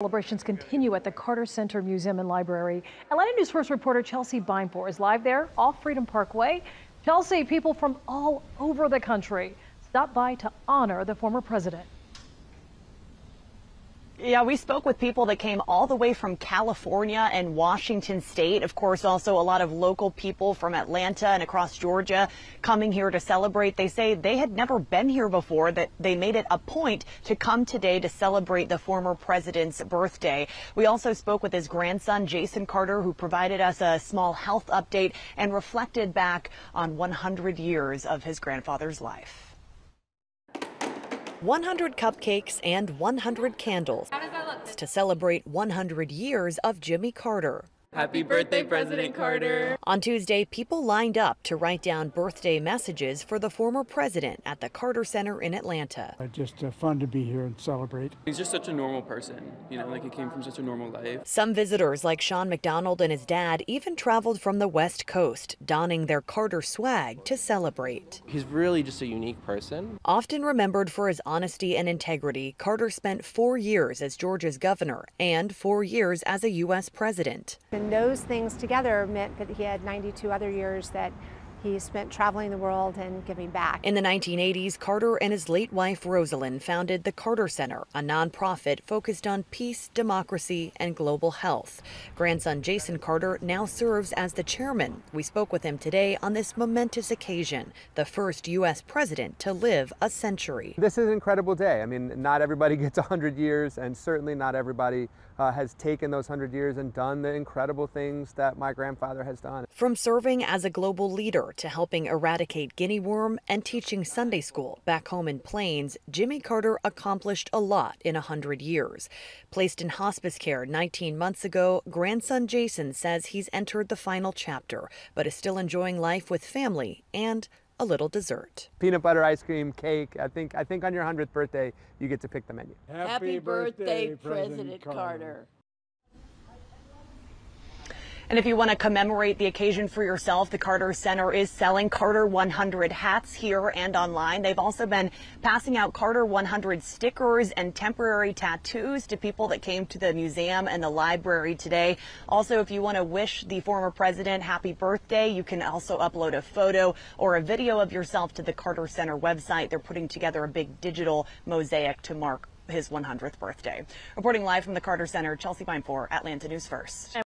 Celebrations continue at the Carter Center Museum and Library. Atlanta News First reporter Chelsea Beimfohr is live there off Freedom Parkway. Chelsea, people from all over the country stop by to honor the former president. Yeah, we spoke with people that came all the way from California and Washington State. Of course, also a lot of local people from Atlanta and across Georgia coming here to celebrate. They say they had never been here before, that they made it a point to come today to celebrate the former president's birthday. We also spoke with his grandson, Jason Carter, who provided us a small health update and reflected back on 100 years of his grandfather's life. 100 cupcakes and 100 candles to celebrate 100 years of Jimmy Carter. Happy birthday, President Carter. On Tuesday, people lined up to write down birthday messages for the former president at the Carter Center in Atlanta. Uh, just uh, fun to be here and celebrate. He's just such a normal person, you know, like he came from such a normal life. Some visitors, like Sean McDonald and his dad, even traveled from the West Coast, donning their Carter swag to celebrate. He's really just a unique person. Often remembered for his honesty and integrity, Carter spent four years as Georgia's governor and four years as a U.S. president. And those things together meant that he had 92 other years that he spent traveling the world and giving back. In the 1980s, Carter and his late wife Rosalynn founded the Carter Center, a nonprofit focused on peace, democracy, and global health. Grandson Jason Carter now serves as the chairman. We spoke with him today on this momentous occasion, the first U.S. president to live a century. This is an incredible day. I mean, not everybody gets 100 years, and certainly not everybody uh, has taken those 100 years and done the incredible things that my grandfather has done. From serving as a global leader to helping eradicate guinea worm and teaching Sunday school back home in Plains, Jimmy Carter accomplished a lot in a hundred years. Placed in hospice care 19 months ago, grandson Jason says he's entered the final chapter, but is still enjoying life with family and a little dessert. Peanut butter ice cream, cake. I think I think on your 100th birthday you get to pick the menu. Happy, Happy birthday, birthday, President Carter. Carter. And if you want to commemorate the occasion for yourself, the Carter Center is selling Carter 100 hats here and online. They've also been passing out Carter 100 stickers and temporary tattoos to people that came to the museum and the library today. Also, if you want to wish the former president happy birthday, you can also upload a photo or a video of yourself to the Carter Center website. They're putting together a big digital mosaic to mark his 100th birthday. Reporting live from the Carter Center, Chelsea Beimfohr, Atlanta News First.